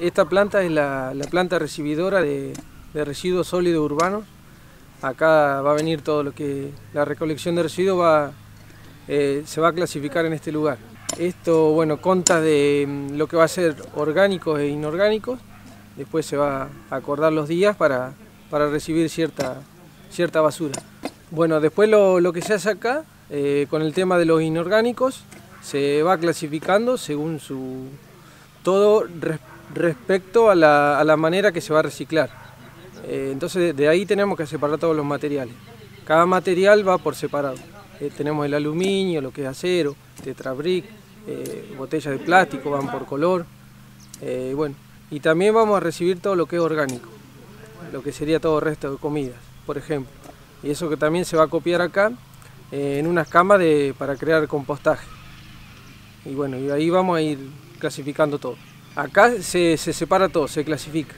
esta planta es la, planta recibidora de, residuos sólidos urbanos. Acá va a venir todo lo que la recolección de residuos va, eh, se va a clasificar en este lugar. Esto, bueno, conta de mm, lo que va a ser orgánicos e inorgánicos. Después se va a acordar los días para, para recibir cierta, cierta basura. Bueno, después lo, que se hace acá, eh, con el tema de los inorgánicos, se va clasificando según su... todo respecto a la, manera que se va a reciclar. Eh, entonces de ahí tenemos que separar todos los materiales. Cada material va por separado. Eh, tenemos el aluminio, lo que es acero, tetrabric, eh, botellas de plástico, van por color. bueno, y también vamos a recibir todo lo que es orgánico, lo que sería todo el resto de comidas, por ejemplo. Y eso que también se va a copiar acá en unas camas de, para crear compostaje. Y bueno, y ahí vamos a ir clasificando todo. Acá se, separa todo, se clasifica.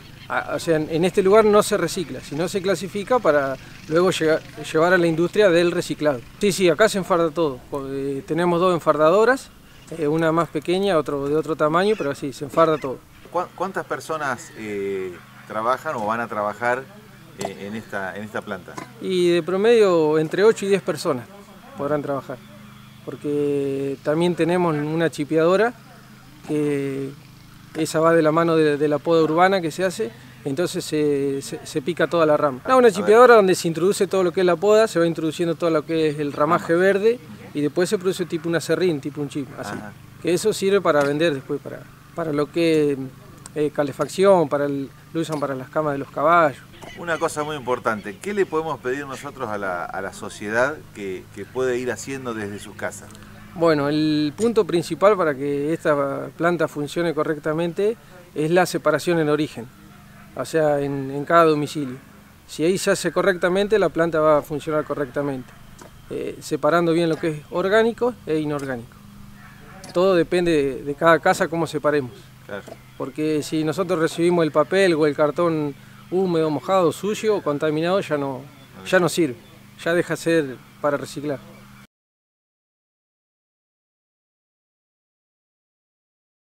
O sea, en este lugar no se recicla, sino se clasifica para luego llevar a la industria del reciclado. Sí, sí, acá se enfarda todo. Eh, tenemos dos enfardadoras, eh, una más pequeña, otro de otro tamaño, pero así, se enfarda todo. ¿Cuántas personas eh, trabajan o van a trabajar en, esta, en esta planta? Y de promedio entre 8 y 10 personas podrán trabajar, porque también tenemos una chipeadora que esa va de la mano de, la poda urbana que se hace, entonces se, pica toda la rama. una chipeadora donde se introduce todo lo que es la poda, se va introduciendo todo lo que es el ramaje verde y después se produce tipo una serrín, tipo un chip, así. Que eso sirve para vender después, para, para lo que es eh, calefacción, para lo usan para las camas de los caballos. Una cosa muy importante, ¿qué le podemos pedir nosotros a la, sociedad que, que puede ir haciendo desde sus casas? Bueno, el punto principal para que esta planta funcione correctamente es la separación en origen, o sea, en, cada domicilio. Si ahí se hace correctamente, la planta va a funcionar correctamente, eh, separando bien lo que es orgánico e inorgánico. Todo depende de, cada casa cómo separemos. Porque si nosotros recibimos el papel o el cartón húmedo, mojado, sucio o contaminado, ya no, ya no sirve, ya deja de ser para reciclar.